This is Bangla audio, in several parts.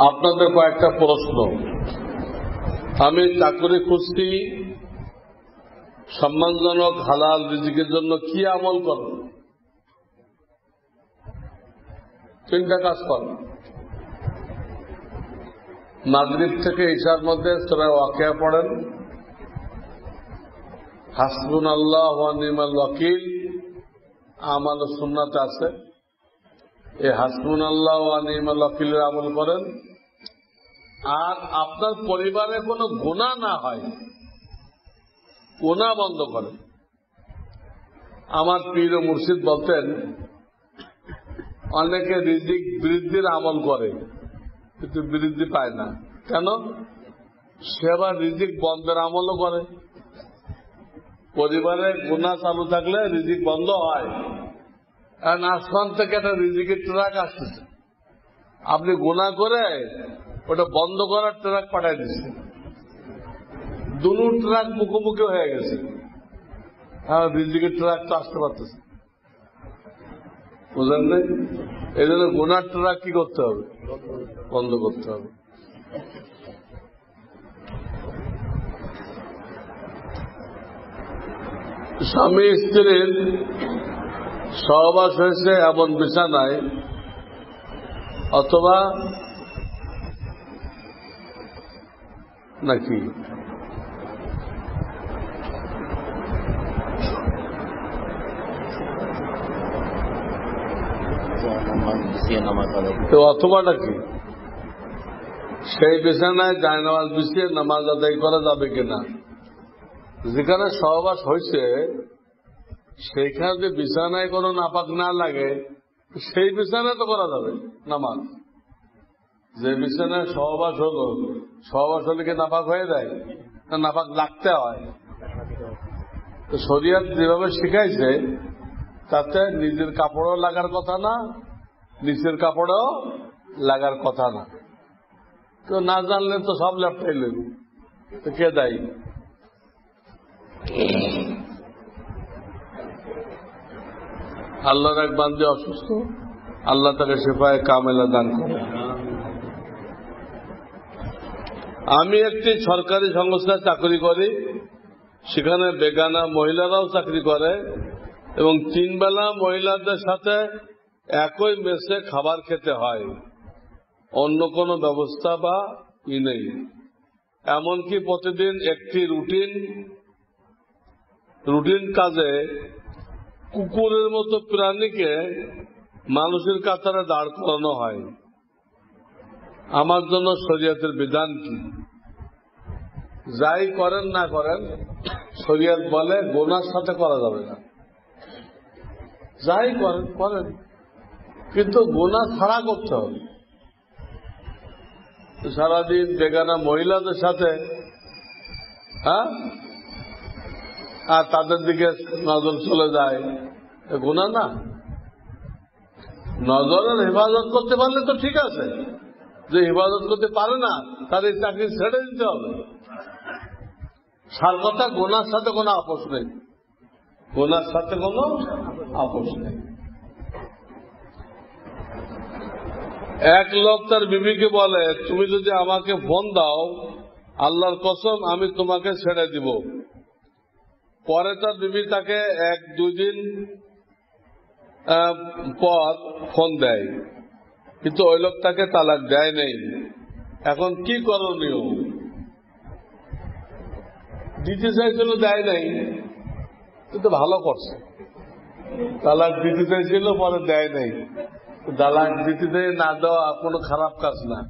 আপনাদের কয়েকটা প্রশ্ন। আমি চাকরি খুঁজছি, সম্মানজনক হালাল রিজিকের জন্য কি আমল করব? তিনটা কাজ কর। মাগরীব থেকে ঈশার মধ্যে তোরা ওয়াকিয়া পড়েন। হাসবুন আল্লাহ নিমাল ওয়াকিল। আমাল সুন্নাত আছে। এই হাসবুন আল্লাহ নিমাল ওয়াকিলের আমল করেন। আর আপনার পরিবারে কোনো গুণা না হয় গুণা বন্ধ করেন। আমার পীর ও মুর্শিদ বলতেন, অনেকে রিজিক বৃদ্ধির আমল করে, কিন্তু বৃদ্ধি পায় না। কেন? সে আবার রিজিক বন্ধের আমলও করে। পরিবারে গুণা চালু থাকলে রিজিক বন্ধ হয়। কারণ আসমান থেকে একটা রিজিকের ট্রাক আসতেছে। আপনি গোনা করে ওটা বন্ধ করার ট্রাক পাঠাই দিচ্ছে দুনু ট্রাক মুখোমুখি হয়ে গেছে। হ্যাঁ রিজিকের ট্রাক তো আসতে পারতেছে। বুঝলেন না? এই জন্য গোনার ট্রাক কি করতে হবে? বন্ধ করতে হবে। স্বামী স্ত্রীর সহবাস হয়েছে এমন বিছানায়, অথবা নাকি? তো অথবাটা কি সেই বিছানায় যায় নামাজ বিছিয়ে নামাজ আদায় করা যাবে কিনা? যেখানে সহবাস হয়েছে সেইখানে যে বিছানায় কোনো নাপাক না লাগে, সেই বিছানায় তো করা যাবে, নামাজ। যে বিছানায় সহবাস হলো সহবাস হলে কি নাপাক হয়ে যায়? নাপাক লাগতে হয়। তো শরিয়াত যেভাবে শিখাইছে, তাতে নিজের কাপড়ও লাগার কথা না, নিচের কাপড়ও লাগার কথা না। তো না জানলে তো সব ল্যাপটাই লেগে তো কে দায়ী? আল্লাহর এক বান্ধে অসুস্থ, আল্লাহ তাকে সেপায় কামেলা দান করে। আমি একটি সরকারি সংস্থায় চাকরি করি, সেখানে বেগানা মহিলারাও চাকরি করে, এবং তিনবেলা মহিলাদের সাথে একই মেসে খাবার খেতে হয়। অন্য কোনো ব্যবস্থা বা ই নেই। এমনকি প্রতিদিন একটি রুটিন রুটিন কাজে কুকুরের মতো প্রাণীকে মানুষের কাতারে দাঁড় করানো হয়। আমার জন্য শরীয়তের বিধান কি? যাই করেন না করেন, শরীয়ত বলে গোনার সাথে করা যাবে না। যাই করেন করেন। কিন্তু গোনা ছাড়া করতে হবে। সারাদিন বেগানা মহিলাদের সাথে হ্যাঁ? আর তাদের দিকে নজর চলে যায়। গুণা না। নজরের হেফাজত করতে পারলে তো ঠিক আছে। যে হেফাজত করতে পারে না তার এই চাকরি ছেড়ে দিতে হবে। সার কথা, গোনার সাথে কোনো আপোষ নেই। গোনার সাথে কোনো আপোষ নেই। এক লোক তার বিবিকে বলে, তুমি যদি আমাকে ফোন দাও, আল্লাহর কসম, আমি তোমাকে ছেড়ে দিব। পরে তার বিবি তাকে এক, দুই দিন পর ফোন দেয়। কিন্তু ওই লোক তাকে তালাক দেয় নেই। এখন কি করণীয়? দিতে চাইছিল দেয় নাই, কিন্তু ভালো করছে। তালাক দিতে চাইছিল, পরে দেয় নাই। তালাক দিতে দেয়, না দেওয়া কোনো খারাপ কাজ না।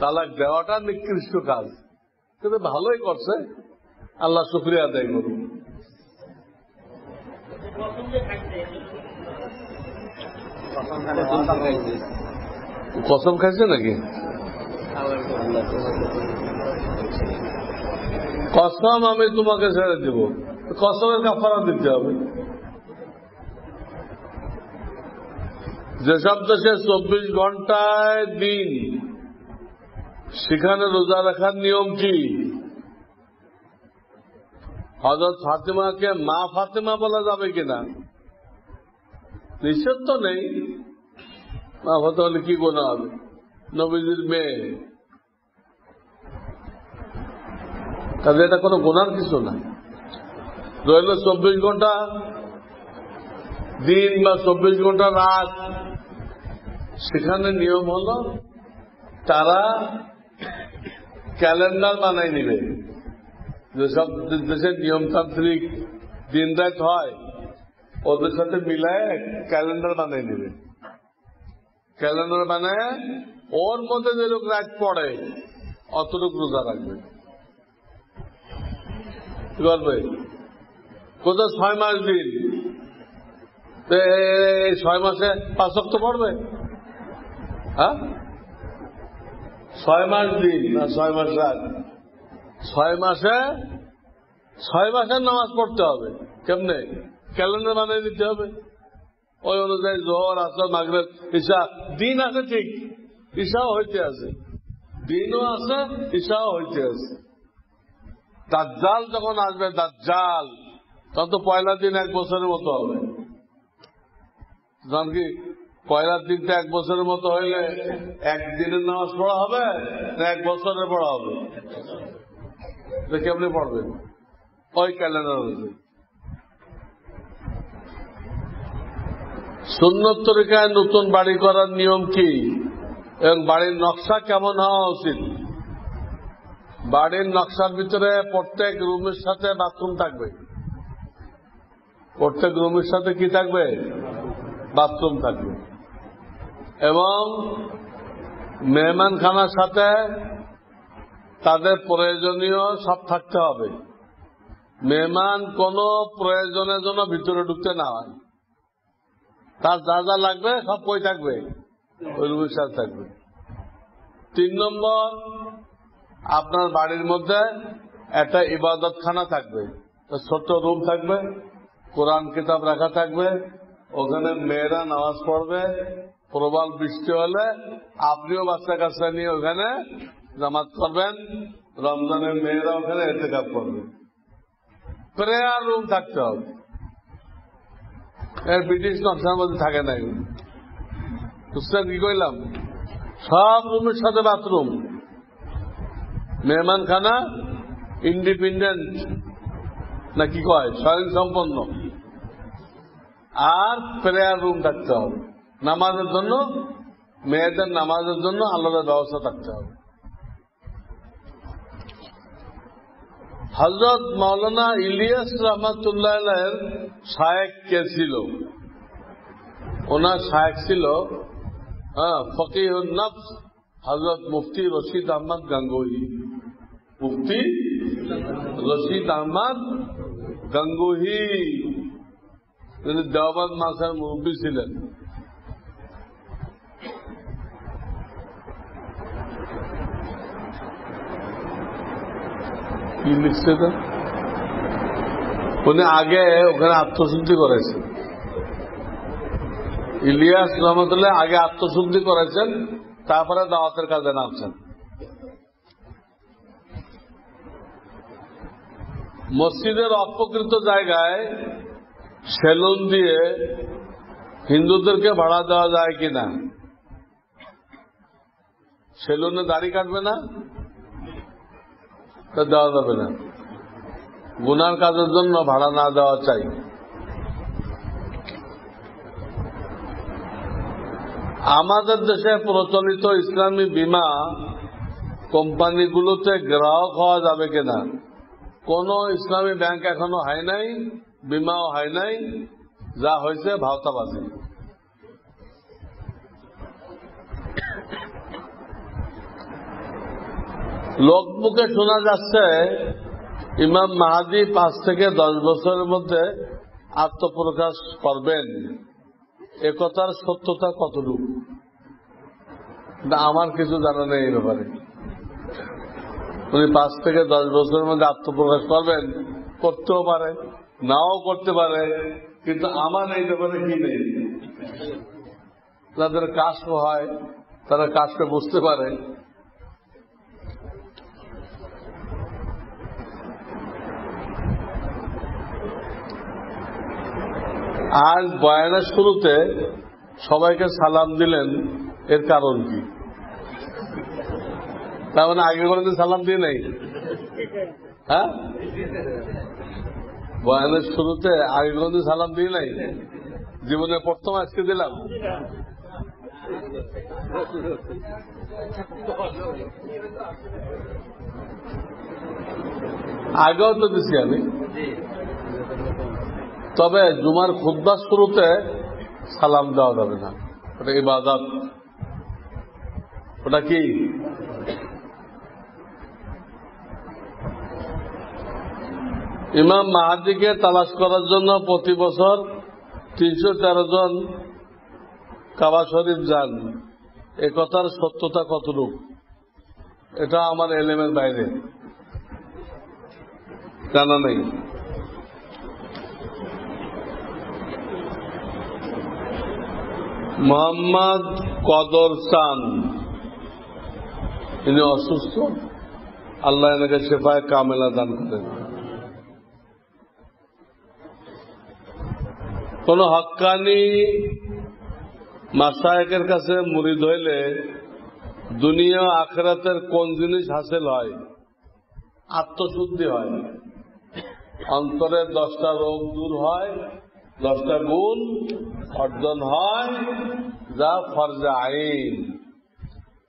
তালাক দেওয়াটা নিকৃষ্ট কাজ। কিন্তু ভালোই করছে। আল্লাহ শুক্রিয়া আদায় করুন। কসম খাইছে নাকি? কসম আমি তোমাকে ছেড়ে দিব। কসমের কাফারা দিতে হবে। যেসব দেশে চব্বিশ ঘন্টায় দিন, সেখানে রোজা রাখার নিয়ম কি? হজরত ফাতেমাকে মা ফাতেমা বলা যাবে কিনা? নিষেধ তো নেই। মা হলে কি গোনা হবে? নবীজির মেয়ে। কাজে এটা কোনো গোনার কিছু না। রইল চব্বিশ ঘণ্টা দিন বা চব্বিশ ঘণ্টা রাত। সেখানে নিয়ম হল, তারা ক্যালেন্ডার বানাই নিবে। যেসব দেশের নিয়মতান্ত্রিক দিন রাত হয়, ওদের সাথে মিলায় ক্যালেন্ডার বানাই নেবে। ক্যালেন্ডার বানায় ওর মধ্যে যে লোক রাত পড়ে, অতটুক রোজা রাখবে। করবে কোথাও ছয় মাস দিন? ছয় মাসে পাঁচ তো পড়বে? হ্যাঁ? ছয় মাস দিন না ছয় মাস রাত? ছয় মাসে, ছয় মাসের নামাজ পড়তে হবে। কেমনে? ক্যালেন্ডার বানিয়ে দিতে হবে। ওই অনুযায়ী জোহর, আসর, মাগরেব ঈশা দিন আছে ঠিক ঈশাও হইতে আছে। দিনও আছে ঈশাও হইতে আছে। দাজ্জাল যখন আসবে, দাজ্জাল, তখন তো পয়লা দিন এক বছরের মতো হবে। কি? পয়লার দিনটা এক বছরের মতো হইলে একদিনের নামাজ পড়া হবে না এক বছরের পড়া হবে? তো কেমনি পড়বেন? ওই ক্যালেন্ডার অনুযায়ী। সুন্নত তরিকায় নতুন বাড়ি করার নিয়ম কি? এবং বাড়ির নকশা কেমন হওয়া উচিত? বাড়ির নকশার ভিতরে প্রত্যেক রুমের সাথে বাথরুম থাকবে। প্রত্যেক রুমের সাথে কি থাকবে? বাথরুম থাকবে। এবং মেহমানখানার সাথে তাদের প্রয়োজনীয় সব থাকতে হবে। মেহমান কোন প্রয়োজনের জন্য ভিতরে ঢুকতে না হয়। তার যা যা লাগবে সব কই থাকবে? ওই রুমের সাথে থাকবে। তিন নম্বর, আপনার বাড়ির মধ্যে একটা ইবাদতখানা থাকবে। ছোট্ট রুম থাকবে, কোরআন কিতাব রাখা থাকবে, ওখানে মেয়েরা নামাজ পড়বে, প্রবল বৃষ্টি হলে আপনিও বাচ্চা কাচ্চা নিয়ে ওখানে করবেন, রমজানের মেয়েরা ওখানে এতে কাপ করবে। প্রেয়ার রুম থাকতে হবে। ব্রিটিশ নকশার মধ্যে থাকে না বুঝছেন কি কইলাম? সব রুমের সাথে বাথরুম মেহমানখানা ইন্ডিপেন্ডেন্ট না কি কয়? স্বয়ং সম্পন্ন আর প্রেয়ার রুম থাকতে হবে। নামাজের জন্য, মেয়েদের নামাজের জন্য আলাদা ব্যবস্থা থাকতে হবে। হজরত মৌলানা ইলিয়াস রহমতুল্লাহ শায়েক কে ছিল? ওনার শায়েক ছিল হ্যাঁ ফকিহুল নফস হজরত মুফতি রশিদ আহমদ গাঙ্গুহি। মুফতি রশিদ আহমদ গাঙ্গুহি তিনি দেওবান মাসের মুরব্বী ছিলেন। কি লিখছে তো। উনি আগে ওখানে আত্মশুদ্ধি করেছেন। ইলিয়াস রহমতুল্লাহ আগে আত্মশুদ্ধি করেছেন, তারপরে দাওয়াতের কাজে নামছেন। মসজিদের অপকৃত জায়গায় সেলুন দিয়ে হিন্দুদেরকে ভাড়া দেওয়া যায় কিনা? সেলুনে দাড়ি কাটবে না? তা দেওয়া যাবে না। গুনার কাজের জন্য ভাড়া না দেওয়া চাই। আমাদের দেশে প্রচলিত ইসলামী বিমা কোম্পানিগুলোতে গ্রাহক হওয়া যাবে কিনা? কোন ইসলামী ব্যাংক এখনও হয় নাই, বিমাও হয় নাই, যা হয়েছে ভাওতাবাজি। লোকমুখে শোনা যাচ্ছে, ইমাম মাহাদি পাঁচ থেকে দশ বছরের মধ্যে আত্মপ্রকাশ করবেন। একথার সত্যতা কতটুকু? আমার কিছু জানা নেই এই ব্যাপারে। উনি পাঁচ থেকে দশ বছরের মধ্যে আত্মপ্রকাশ করবেন, করতেও পারে, নাও করতে পারে, কিন্তু আমার এই ব্যাপারে কি নেই? যাদের কাস্ট হয়, তারা কাজটা বুঝতে পারে। আজ বয়ানের শুরুতে সবাইকে সালাম দিলেন, এর কারণ কি? তার মানে আগে কোনোদিন সালাম দিয়ে নাই? হ্যাঁ? বয়ানের শুরুতে আগে কোনোদিন সালাম দিয়ে নাই? জীবনে প্রথম আজকে দিলাম। আগেও তো দিছি আমি। তবে জুমার খুদ্বার শুরুতে সালাম দেওয়া যাবে না। ওটা ইবাদত। ওটা কি? ইমাম মাহাদিকে তালাশ করার জন্য প্রতি বছর তিনশো তেরো জন কাবা শরীফ যান। এ কথার সত্যতা কতটুক? এটা আমার এলেমের বাইরে। জানা নেই। মোহাম্মদ কদর চান ইনি অসুস্থ। আল্লাহ এনাকে সেফায় কামেলা দান করেন। কোন হক্কানি মাসায়কের কাছে মুরিদ হইলে দুনিয়া আখরাতের কোন জিনিস হাসিল হয়? আত্মশুদ্ধি হয়। অন্তরের দশটা রোগ দূর হয়। দশটা গুণ অর্জন হয় যা ফরজা আইন।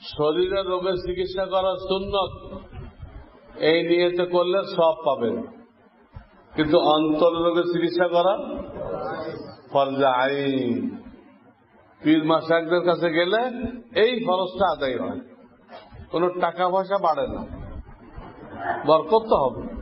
শরীরের রোগের চিকিৎসা করা সুন্নত। এই নিয়েতে করলে সব পাবেন। কিন্তু অন্তর রোগের চিকিৎসা করা ফরজা আইন। পীর মাসাকদের কাছে গেলে এই খরচটা আদায় হয়। কোন টাকা পয়সা বাড়ে না। বরকত তো হবে।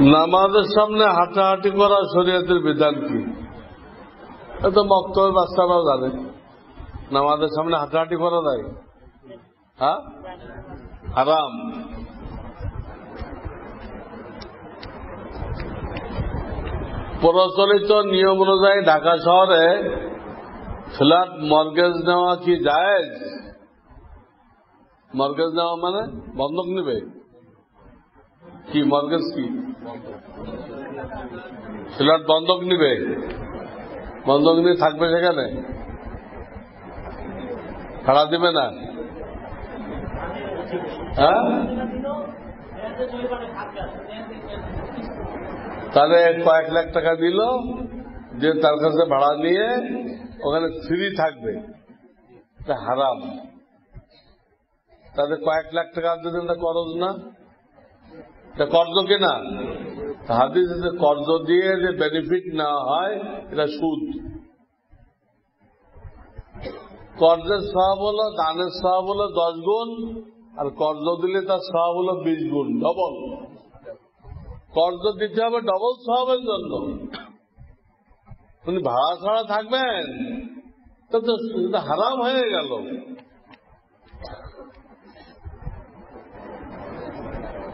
নামাজের সামনে হাঁটাহাঁটি করা শরীয়তের বিধান কি? এত মক্তবের বাচ্চারাও জানে। নামাজের সামনে হাঁটাহাঁটি করা যায়? হ্যাঁ? হারাম। প্রচলিত নিয়ম অনুযায়ী ঢাকা শহরে ফ্ল্যাট, মর্গেজ নেওয়া কি জায়েজ? মর্গেজ নেওয়া মানে বন্ধক নেবে? কি, মর্গেজ কি? ফ্ল্যাট বন্ধক নিবে? বন্ধক নিয়ে থাকবে সেখানে? ভাড়া দিবে না? হ্যাঁ? তাহলে কয়েক লাখ টাকা দিল যে তার কাছে ভাড়া নিয়ে ওখানে ফ্রি থাকবে। হারাম। তাদের কয়েক লাখ টাকা দিলেন না করজ না? এটা কর্জ কিনা? হাদিস কর্জ দিয়ে যে বেনিফিট নেওয়া হয়, এটা সুদ। কর্জের সব হলো, দানের সব হলো দশ গুণ, আর কর্জ দিলে তার সব হলো বিশ গুণ ডবল কর্জ দিতে হবে ডবল সবের জন্য। উনি ভাড়া ছাড়া থাকবেন, তো হারাম হয়ে গেল।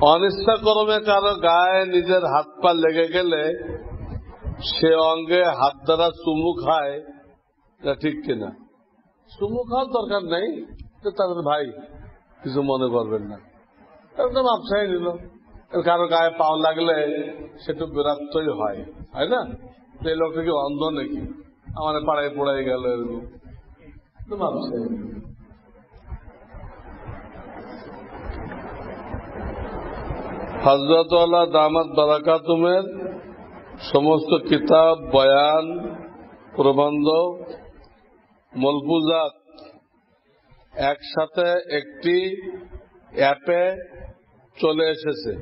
অনিচ্ছা করমে কারও গায়ে নিজের হাত পা লেগে গেলে সে অঙ্গে হাত দ্বারা চুমু খায়, এটা ঠিক কিনা? চুমু খাওয়ার দরকার নেই তাদের ভাই, কিছু মনে করবেন না। একদম আপসাই নিল। কারও গায়ে পাও লাগলে সেটু বিরাক্তই হয়, তাই না? এই লোকটা কি অন্ধ নাকি? আমার পাড়ায় পড়াই গেল এরকম। একদম আপসাই হজরত দামাত বারাকাতুমের সমস্ত কিতাব, বয়ান, প্রবন্ধ মলফুজাত একসাথে একটি অ্যাপে চলে এসেছে।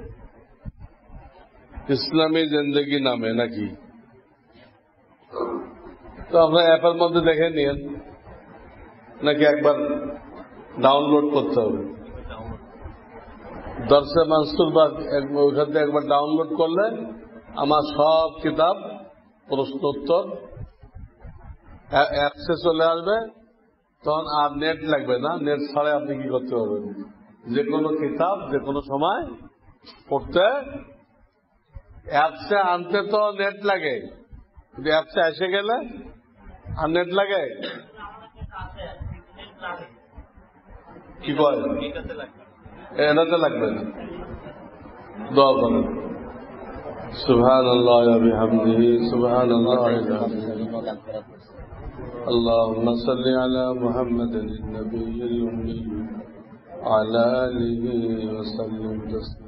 ইসলামী জিন্দগি নামে নাকি? তো আপনার অ্যাপের মধ্যে দেখে নিন, নাকি একবার ডাউনলোড করতে হবে। দর্শে মানসুর বা ওইখান থেকে একবার ডাউনলোড করলে আমার সব কিতাব প্রশ্ন উত্তর অ্যাপসে চলে আসবে। তখন আর নেট লাগবে না। নেট ছাড়া আপনি কি করতে পারবেন? যে কোনো কিতাব যে কোনো সময় পড়তে। অ্যাপসে আনতে তো নেট লাগে। কিন্তু অ্যাপসে এসে গেলে আর নেট লাগে? কি কয়? إيه، نزلك منه سبحان الله يا بحمده سبحان الله يا بحمده اللهم صل على محمد النبي الأمي وعلى آله وسلم تسليما.